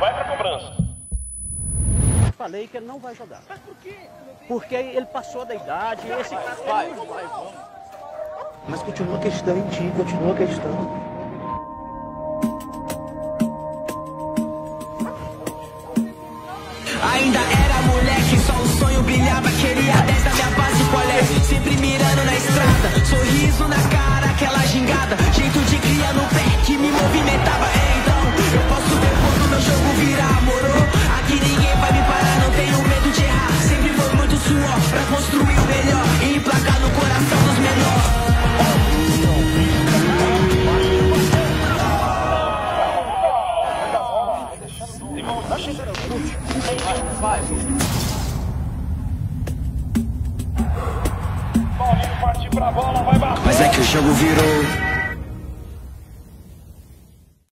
vai pra cobrança. Falei que ele não vai jogar. Mas por quê? Porque ele passou da idade, esse cara... Vai, vai, vamos. Mas continua a questão em ti, continua a questão. Ainda era moleque, só o sonho brilhava Queria 10 na minha base colégio Sempre mirando na estrada Sorriso na Mas é que o jogo virou